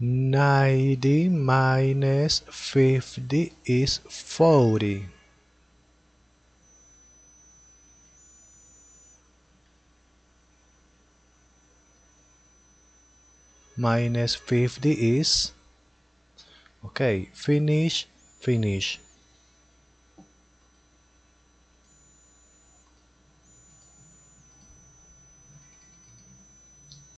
90 minus 50 is 40 minus 50 is okay finish finish.